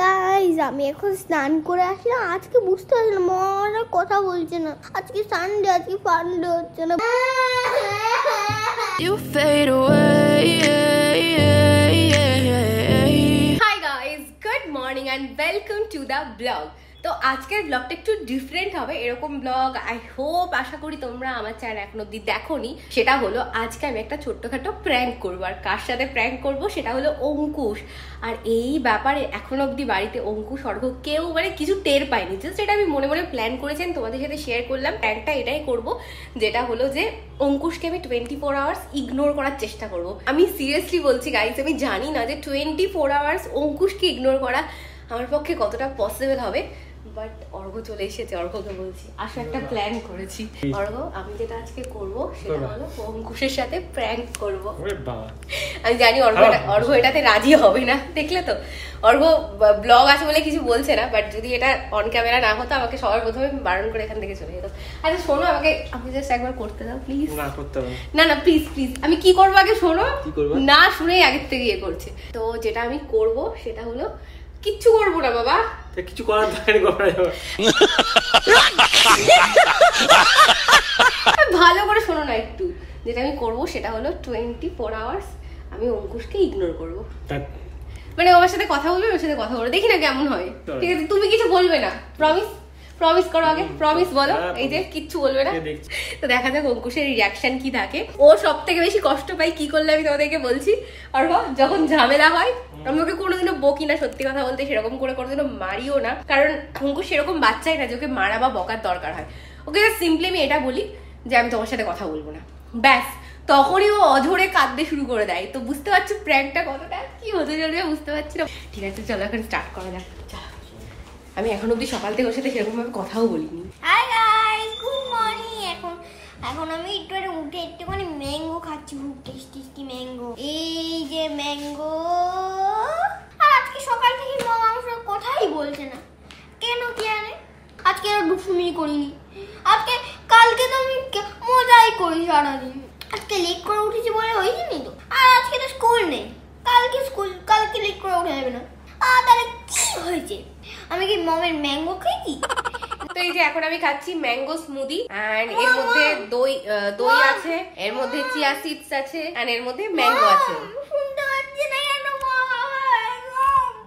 Guys আমি এখন স্নান করে আসলাম আজকে বুঝতে পারছিলাম মন আর কথা বলছে না। আজকে সানডে আজকে ফান্ডে হচ্ছে না। You fade away. Hi guys good morning and welcome to the blog তো আজকের ব্লগটা একটু ডিফারেন্ট হবে, এরকম ব্লগ আই হোপ আশা করি তোমরা আমার চ্যানেল এখন অব্দি দেখোনি। সেটা হলো, আজকে আমি একটা ছোট্টখাটো প্র্যাঙ্ক করব। আর কার সাথে প্র্যাঙ্ক করব, সেটা হলো অঙ্কুশ। আর এই ব্যাপারে এখন অব্দি বাড়িতে অঙ্কুশ, অর্ঘ কেউ মানে কিছু টের পায়নি। জাস্ট এটা আমি মনে মনে প্ল্যান করেছেন তোমাদের সাথে শেয়ার করলাম। প্র্যাঙ্কটা এটাই করব, যেটা হলো যে, অঙ্কুশকে আমি টোয়েন্টি ফোর আওয়ার্স ইগনোর করার চেষ্টা করব। আমি সিরিয়াসলি বলছি গাইস আমি জানি না যে টোয়েন্টি ফোর আওয়ার্স অঙ্কুশকে ইগনোর করা আমার পক্ষে কতটা পসিবল হবে। বাট অর্ঘ চলে এসেছে অর্ঘকে বলছি। আসো একটা প্ল্যান করেছি। অর্ঘ আমি যেটা আজকে করব সেটা হলো অঙ্কুশের সাথে প্র্যাঙ্ক করব। আমি জানি অর্ঘ এটা- অর্ঘ এটাতে রাজি হবে না দেখলে তো। অর্ঘ ব্লগ আছে বলে কিছু বলছে না বাট যদি এটা অন ক্যামেরা না হতো আমাকে সবার প্রথমে বারণ করে এখান থেকে চলে যেত। আচ্ছা শোনো আমাকে আমি জাস্ট একবার করতে দাও প্লিজ না করতে না। না প্লিজ প্লিজ আমি কি করব আগে শোনো? না শুনেই আগের থেকে ইয়ে করছে। তো যেটা আমি করব সেটা হলো কিচ্ছু করব না বাবা। কিছু করার থাকেনি করা যাবে। ভালো করে শোনো না একটু। যেটা আমি করব সেটা হলো টোয়েন্টি ফোর আওয়ার্স আমি অঙ্কুশকে ইগনোর করব। মানে আমার সাথে কথা বলবে ওর সাথে কথা বলবে। দেখি না কেমন হয়। ঠিক আছে তুমি কিছু বলবে না প্রমিস প্রমিস করো আগে প্রমিস বলো। হ্যাঁ, এই যে কিচ্ছু বলবে না। তো দেখা যাক অঙ্কুশের রিয়াকশন কি থাকে। ও সব থেকে বেশি কষ্ট পাই কি করলে আমি তোমাদেরকে বলছি। আর বাবা, যখন ঝামেলা হয় আমি ওকে কোনোদিনও বকি না সত্যি কথা বলতে সেরকম করে কোনোদিনও মারিও না। কারণ অঙ্কুশ সেরকম বাচ্চাই না যে ওকে মারা বা বকার দরকার হয়। ওকে সিম্পলি আমি এটা বলি যে আমি তোমার সাথে কথা বলব না। ব্যাস তখনই ও অঝরে কাঁদতে শুরু করে দেয়। তো বুঝতে পারছ প্র্যাঙ্কটা কতটা? কি হতে চলবে বুঝতে পারছি না। ঠিক আছে চলো এখন স্টার্ট করা যাক। আমি এখন অব্দি সকাল থেকে ওর সাথে সেরকম ভাবে কথাও বলিনি। হাই গাইজ গুড মর্নিং এখন এখন আমি একটু উঠে একটুখানি ম্যাঙ্গো খাচ্ছি, খুব টেস্টি টেস্টি ম্যাঙ্গো এই যে ম্যাঙ্গো আর আজকে সকাল থেকে মা আমার সঙ্গে কথাই বলছে না। কেন কি জানে আজকে আর দুষ্টুমি করিনি। আজকে, কালকে তো আমি মজাই করি সারাদিন। আজকে লেট করে উঠেছি বলে হয়েছে নি তো? আর আজকে তো স্কুল নেই। কালকে স্কুল কালকে লেট করে উঠে যাবে না। আর তাহলে কি হয়েছে? আমি কি মমের ম্যাঙ্গো খেয়েছি তো এই যে এখন আমি খাচ্ছি ম্যাঙ্গো স্মুদি এন্ড এর মধ্যে দই দই আছে এর মধ্যে চিয়া সিডস আছে এন্ড এর মধ্যে ম্যাঙ্গো আছে।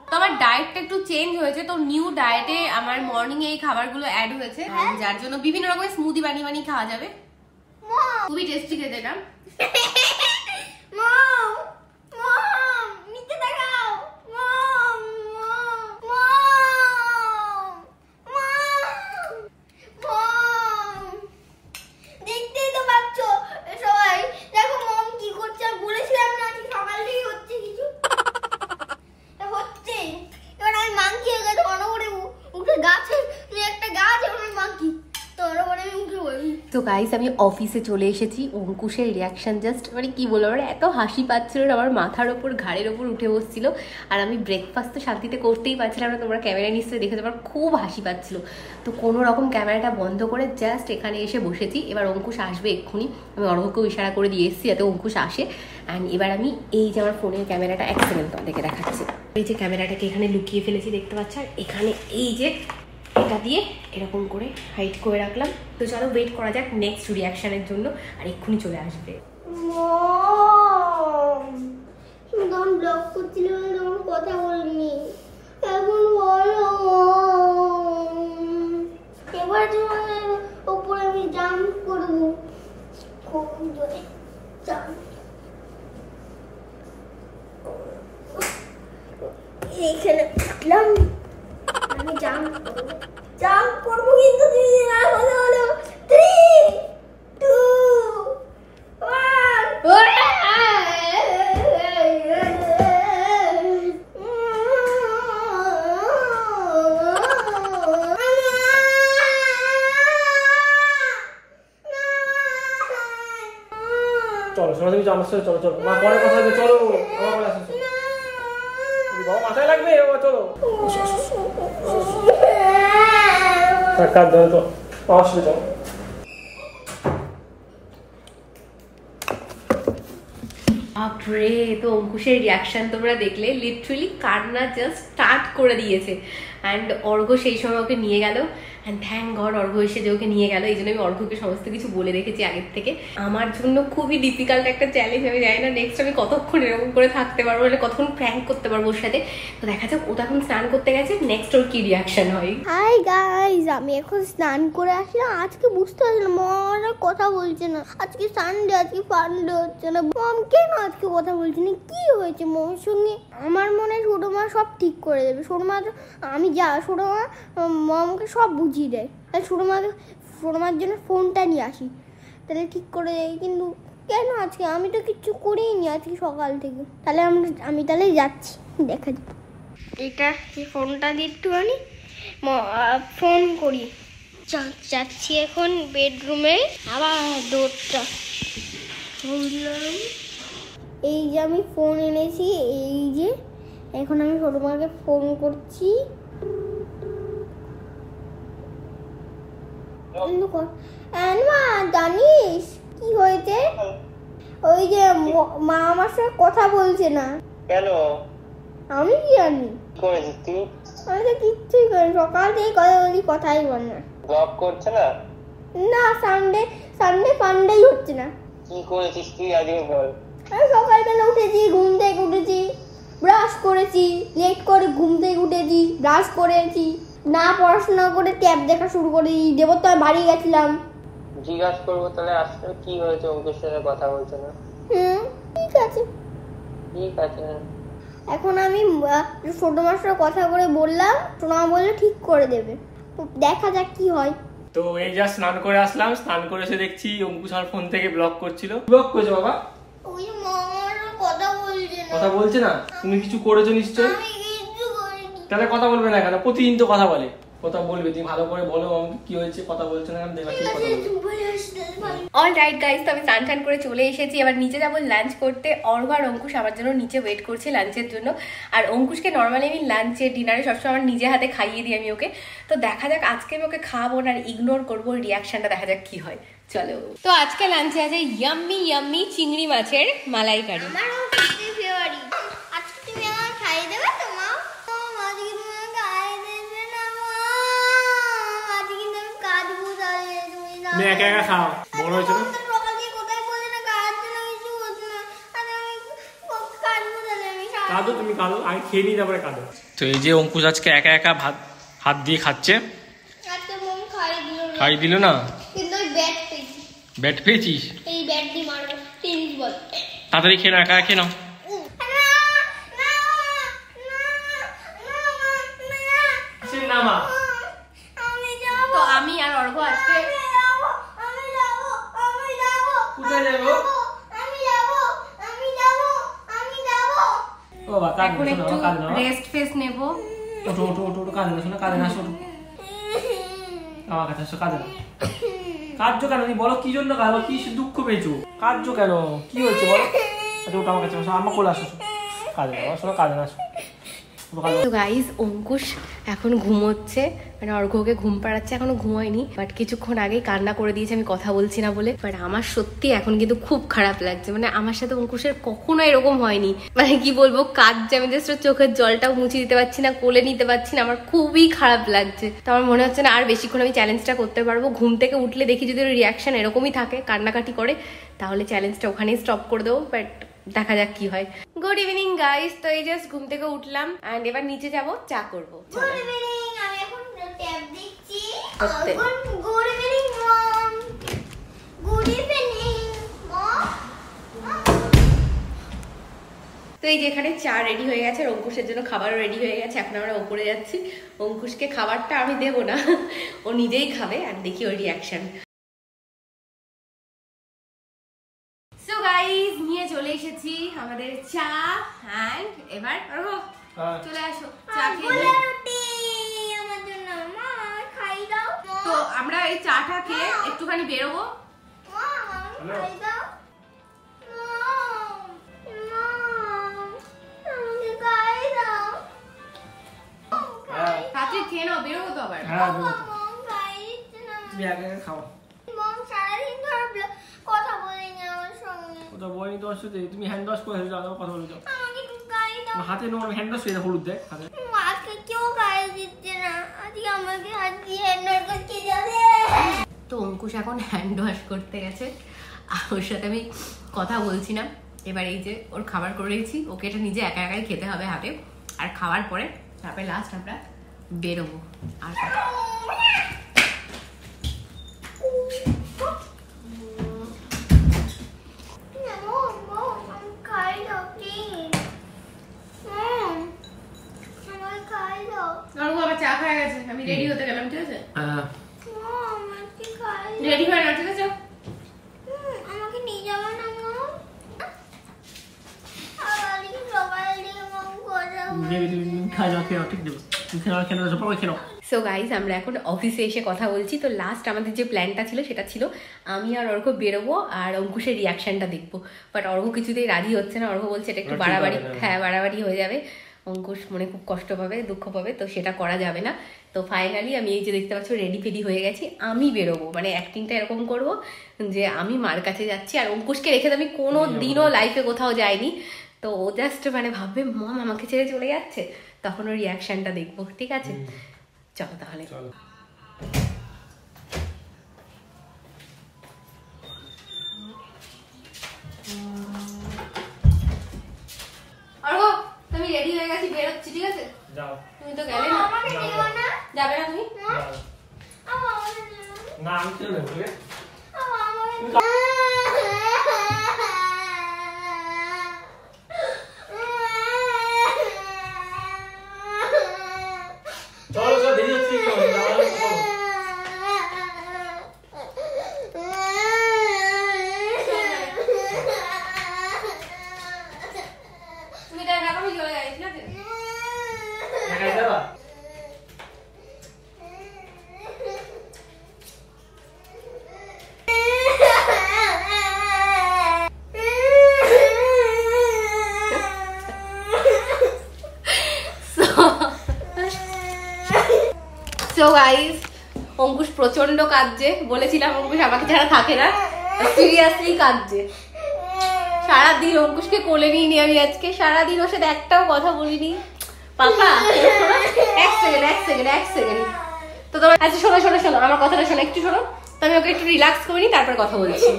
তো আমার ডায়েটটা একটু চেঞ্জ হয়েছে তো নিউ ডায়েটে আমার মর্নিং এই খাবারগুলো অ্যাড হয়েছে and যার জন্য বিভিন্ন রকমের স্মুদি বানিয়ে বানিয়ে খাওয়া যাবে। খুবই টেস্টি খেতে না মম মম নিচে দেখাও মম মম মম মম মম দেখতেই তো পাচ্ছ সবাই দেখো মম কি করছে আর বলেছিলাম না আজকে সকাল থেকে হচ্ছে কিছু তা হচ্ছে এবার আমি মাংকি হয়ে গেছে অনবরে উঠে গাছে একটা গাছ এবার আমি মাংকি তো অনবরে আমি উঠে গাইস আমি অফিসে চলে এসেছি। অঙ্কুশের রিয়াকশন জাস্ট মানে কী বলব আমার এত হাসি পাচ্ছিল আমার মাথার ওপর, ঘাড়ের ওপর উঠে বসছিল। আর আমি ব্রেকফাস্ট তো শান্তিতে করতেই পারছিলাম না, তোমরা ক্যামেরা নিশ্চয়ই দেখেছ, আমার খুব হাসি পাচ্ছিল। তো কোনো রকম ক্যামেরাটা বন্ধ করে জাস্ট এখানে এসে বসেছি। এবার অঙ্কুশ আসবে এক্ষুনি। আমি অর্ঘকেও ইশারা করে দিয়ে এসেছি যাতে অঙ্কুশ আসে। অ্যান্ড এবার আমি এই যে আমার ফোনের ক্যামেরাটা এক সেকেন্ড তোমাদেরকে দেখাচ্ছি। এই যে ক্যামেরাটাকে এখানে লুকিয়ে ফেলেছি, দেখতে পাচ্ছ? আর এখানে এই যে এটা দিয়ে এরকম করে হাইট করে রাখলাম। তো চলো ওয়েট করা যাক নেক্সট রিয়াকশানের জন্য, আর এক্ষুনি চলে আসবে মম তুমি তখন ব্লগ করছিলে বলে তখন কথা বলিনি এখন বলো মম। এবার তোমার উপরে আমি জাম্প করব খুব জোরে জাম্প এখানে উঠলাম আমি জাম্প করব জাম্প করব কিন্তু তুমি না কথা বলো থ্রি টু ওয়ান চলো চলো চলো। মা পরে কথা হবে, চলো। আমার আসো তো বাপরে তো অঙ্কুশের রিয়াকশন তোমরা দেখলে লিটারালি কান্না জাস্ট স্টার্ট করে দিয়েছে। অ্যান্ড অর্ঘ সেই সময় ওকে নিয়ে গেল। অ্যান্ড থ্যাংক গড অর্ঘ এসে যে ওকে নিয়ে গেল, এই জন্য আমি অর্ঘকে সমস্ত কিছু বলে রেখেছি আগের থেকে। আমার জন্য খুবই ডিফিকাল্ট একটা চ্যালেঞ্জ আমি জানি না নেক্সট আমি কতক্ষণ এরকম করে থাকতে পারব মানে কতক্ষণ প্র্যাঙ্ক করতে পারব ওর সাথে। তো দেখা যাক, ও তো এখন স্নান করতে গেছে নেক্সট ওর কি রিয়াকশন হয়? হাই গাইস আমি এখন স্নান করে আসলাম, আজকে বুঝতে পারছি না মরা কথা বলছে না। আজকে সানডে আজকে ফান্ডে হচ্ছে না। মম, কেন আজকে কথা বলছে না? কি হয়েছে মমের সঙ্গে আমার মনে হয় ছোটো মা সব ঠিক করে দেবে। ছোটো মা আমি যা ছোটো মা, মমকে সব বুঝিয়ে দেয়। তাহলে ছোটো মাকে ছোটো মার জন্য ফোনটা নিয়ে আসি। তাহলে ঠিক করে দেয় কিন্তু কেন আজকে? আমি তো কিচ্ছু করিনি আজকে সকাল থেকে। তাহলে আমরা আমি তাহলে যাচ্ছি দেখা যাক। এটা এই ফোনটা দিয়ে একটুখানি ম- ফোন করি। যাচ্ছি এখন বেডরুমে আবার ডোরটা খুললাম এই যে আমি ফোন এনেছি এই যে এখন আমি ছোটো মাকে ফোন করছি কিন্তু ক- আহ, মা জানিস কি হয়েছে? ওই যে মা আমার সঙ্গে কথা বলছে না। কেন? আমি কি জানি? করেছিস তুই? আমি তো কিচ্ছুই করি সকাল থেকে কথা বলি কথাই বল না। জব করছে না? না সানডে সানডে ফান্ডেই হচ্ছে না। কি করেছিস তুই আজকে বল। আমি সকালবেলা উঠেছি ঘুম থেকে উঠেছি ব্রাশ করেছি লেট করে ঘুম থেকে উঠেছি ব্রাশ করেছি। না পড়াশোনা করে ট্যাব দেখা শুরু করেছি দেবতার বাড়ি গেছিলাম। জিজ্ঞাসা করব তাহলে আসলে কি হয়েছে অঙ্কের সাথে কথা বলছে না? হুম ঠিক আছে। ঠিক আছে এখন আমি ছোটো মাস্টার কথা করে বললাম সোনা বললে ঠিক করে দেবে। তো দেখা যাক কি হয়। তো এই যা স্নান করে আসলাম স্নান করে এসে দেখছি অঙ্কুশ আমার ফোন থেকে ব্লক করছিল। ব্লক করেছ বাবা? ওই মামার কথা বলছে না। কথা বলছে না? তুমি কিছু করেছ নিশ্চয়? আমি কিচ্ছু করিনি তাহলে কথা বলবে না কেন? প্রতিদিন তো কথা বলে। কথা বলবে তুমি ভালো করে বলো আমাকে কি হয়েছে কথা বলছে না কেন? দেখা ঠিক কথা অল রাইট গাইস তো আমি স্নান টান করে চলে এসেছি। এবার নিচে যাব লাঞ্চ করতে। অর্ঘ আর অঙ্কুশ আমার জন্য নিচে ওয়েট করছে লাঞ্চের জন্য। আর অঙ্কুশকে নর্মালি আমি লাঞ্চে ডিনারে সবসময় আমার নিজে হাতে খাইয়ে দিই আমি ওকে। তো দেখা যাক আজকে আমি ওকে খাওয়াবো না আর ইগনোর করব রিয়াকশনটা দেখা যাক কি হয়। চলো। তো আজকে লাঞ্চে আছে ইয়াম্মি ইয়াম্মি চিংড়ি মাছের মালাইকারি আমারও ফিফটি ফেভারিট আজকে তুমি আমার খাইয়ে দেবে তো মা মা, আজকে তুমি আমাকে খাইয়ে দেবে না মা আজকে কিন্তু আমি কাঁদবো তাহলে তুমি একা একা খাও। বড় হয়েছে না? না? না। না আমি আমি কাঁদো তুমি কাঁদো। আগে খেয়ে নিই তারপরে কাঁদো। তো এই যে অঙ্কুশ আজকে একা একা ভাত হাত দিয়ে খাচ্ছে। খাইয়ে দিল না। খাই দিল না? ব্যাট পেয়েছিস? এই ব্যাট দিয়ে মারবো। Tennis ball. তাড়াতাড়ি খেয়ে একা একা খেয়ে নাও না মা তো আমি আর অর্ঘ আজকে কোথায় যাব ও বাবা কাঁদো এখন একটু রেস্ট ফেস নেব। ওটো ওটো ওটো ওটো কাঁদে না শোনো কাঁদে না শোনো। আমার কাছে আসো কাঁদে না। কাঁদছো কেন? তুমি বলো কি জন্য কাঁদো? কি দুঃখ পেয়েছ? কাঁদছো কেন? কি হয়েছে বলো? আচ্ছা ওটা আমার কাছে আসো আমার কোলে আসো কাঁদে না শোনো কাঁদে না আসো গাইস অঙ্কুশ এখন ঘুমোচ্ছে। মানে অর্ঘকে ঘুম পাড়াচ্ছে, এখনও ঘুমায়নি। বাট কিছুক্ষণ আগেই কান্না করে দিয়েছে, আমি কথা বলছি না বলে। বাট আমার সত্যি এখন কিন্তু খুব খারাপ লাগছে। মানে আমার সাথে অঙ্কুশের কখনো এরকম হয়নি। মানে কি বলব কাজ যে আমি জাস্ট চোখের জলটাও মুছে দিতে পারছি না, কোলে নিতে পারছি না। আমার খুবই খারাপ লাগছে। তো আমার মনে হচ্ছে না আর বেশিক্ষণ আমি চ্যালেঞ্জটা করতে পারব। ঘুম থেকে উঠলে দেখি যদি ওর রিয়াকশন এরকমই থাকে, কান্নাকাটি করে, তাহলে চ্যালেঞ্জটা ওখানেই স্টপ করে দেবো। বাট দেখা যাক কি হয়। গুড ইভিনিং গাইস তো এই জাস্ট ঘুম থেকে উঠলাম। অ্যান্ড এবার নিচে যাব, চা করব। চলো। সত্যি। তো এই যে এখানে চা রেডি হয়ে গেছে আর অঙ্কুশের জন্য খাবারও রেডি হয়ে গেছে। এখন আমরা ওপরে যাচ্ছি। অঙ্কুশকে খাবারটা আমি দেবো না। ও নিজেই খাবে আর দেখি ওর রিয়াকশন সো গাইস নিয়ে চলে এসেছি আমাদের চা। অ্যান্ড এবার হ্যাঁ। চলে আসো। চা খেয়ে নিই। তো আমরা এই চাটা খেয়ে একটুখানি বেরোবো। হ্যাঁ। খেয়ে নাও বেরোবো তো আবার। হ্যাঁ তুমি খাও কথা বলেনি আমার সঙ্গে তো কথা বলিনি তোমার সাথে। তুমি হ্যান্ড ওয়াশ করে যাও কথা বলে যাও হাতে নোংরা হ্যান্ড ওয়াশ করে হলুদ দেখ হাতে। আজকে কেউ গাড়ি দিচ্ছে না। আজকে আমাকে হাত দিয়ে তো অঙ্কুশ এখন হ্যান্ড ওয়াশ করতে গেছে। আর ওর সাথে আমি কথা বলছি না। এবার এই যে ওর খাবার করে রেখেছি ওকে এটা নিজে একা একাই খেতে হবে হাতে। আর খাওয়ার পরে তারপরে লাস্ট আমরা বেরোবো। আর চা খাওয়া গেছে। আমি রেডি হতে গেলাম ঠিক আছে হ্যাঁ মম আজকে খাই রেডি হয় না ঠিক আছে? আমাকে নিয়ে যাব না সো গাইজ আমরা এখন অফিসে এসে কথা বলছি। তো লাস্ট আমাদের যে প্ল্যানটা ছিল সেটা ছিল আমি আর অর্ঘ বেরোবো আর অঙ্কুশের রিয়াকশনটা দেখব। বাট অর্ঘ কিছুতেই রাজি হচ্ছে না। অর্ঘ বলছে এটা একটু বাড়াবাড়ি। হ্যাঁ বাড়াবাড়ি হয়ে যাবে। অঙ্কুশ মনে খুব কষ্ট পাবে দুঃখ পাবে তো সেটা করা যাবে না। তো ফাইনালি আমি এই যে দেখতে পাচ্ছ রেডি ফেডি হয়ে গেছি আমি বেরোবো। মানে অ্যাক্টিংটা এরকম করব যে আমি মার কাছে যাচ্ছি আর অঙ্কুশকে রেখে তো আমি কোনো দিনও লাইফে কোথাও যাইনি। তো ও জাস্ট মানে ভাববে মম আমাকে ছেড়ে চলে যাচ্ছে? তখন ওর রিয়াকশনটা দেখব ঠিক আছে? চলো তাহলে। না আমি খেয়ে নেব ঠিক আছে? চলো চলো দেরি হচ্ছে কি হবে? যাও, যাও, চলো। তুমি তাই রাখো আমি চলে যাই ঠিক আছে একাই যাবা? সো গাইস অঙ্কুশ প্রচণ্ড কাঁদছে। বলেছিলাম অঙ্কুশ আমাকে ছাড়া থাকে না। সিরিয়াসলি কাঁদছে। সারাদিন অঙ্কুশকে কোলে নিয়ে নি আমি আজকে সারাদিন ওর সাথে একটাও কথা বলিনি। পাপা এক সেকেন্ড এক সেকেন্ড এক সেকেন্ড তো তোমার আচ্ছা শোনো শোনো শোনো আমার কথাটা শোনো একটু শোনো। তো আমি ওকে একটু রিল্যাক্স করে নিই তারপর কথা বলছি।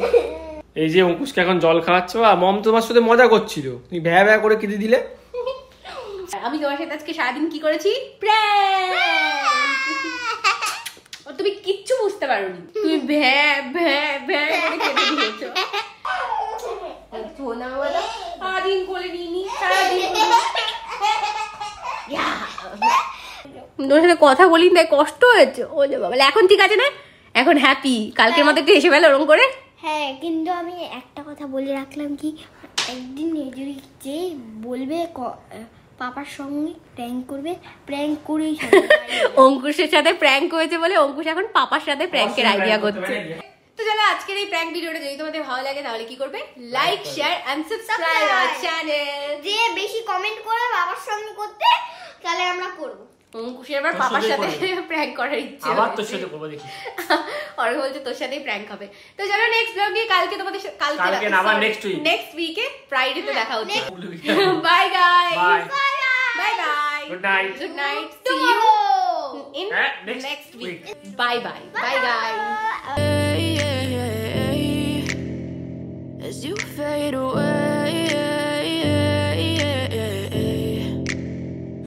এই যে অঙ্কুশকে এখন জল খাওয়াচ্ছো আর মম তোমার সাথে মজা করছিল। তুমি ভ্যা ভ্যা করে কেঁদে দিলে। আমি তোমার সাথে আজকে সারাদিন কি করেছি? Prank! ও তুমি কিচ্ছু বুঝতে পারোনি। তুমি ভ্যা ভ্যা ভ্যা করে কেটে দিয়েছ। শোনা বাবা সারাদিন কোলে নিইনি সারাদিন তোর সাথে কথা বলি তাই কষ্ট হয়েছে। ও যে বাবা এখন ঠিক আছে না? এখন হ্যাপি কালকের মধ্যে একটু এসে ফেলো ওরকম করে। হ্যাঁ কিন্তু আমি একটা কথা বলে রাখলাম কি একদিন যদি যে বলবে ক- পাপার সঙ্গে প্র্যাঙ্ক করবে প্র্যাঙ্ক করেই অঙ্কুশের সাথে প্র্যাঙ্ক হয়েছে বলে অঙ্কুশ এখন পাপার সাথে প্র্যাঙ্কের আইডিয়া করছে। তো চলো আজকের এই প্র্যাঙ্ক ভিডিওটা যদি তোমাদের ভালো লাগে তাহলে কি করবে? Like share and subscribe our channel যে বেশি কমেন্ট করে বাবার সঙ্গে করতে তাহলে আমরা করব। অঙ্কুশের আবার পাপার সাথে প্র্যাঙ্ক করার ইচ্ছে আবার তোর সাথে করব দেখি। অর্ঘ বলছে তোর সাথেই প্র্যাঙ্ক হবে। তো চলো নেক্সট ব্লগে কালকে তোমাদের সাথে- কালকে কালকে না, আবার next week. নেক্সট উইকে ফ্রাইডেতে দেখা হচ্ছে। Bye guys bye bye bye good night good night see you in হ্যাঁ, next next week week. Bye bye bye guys As you fade away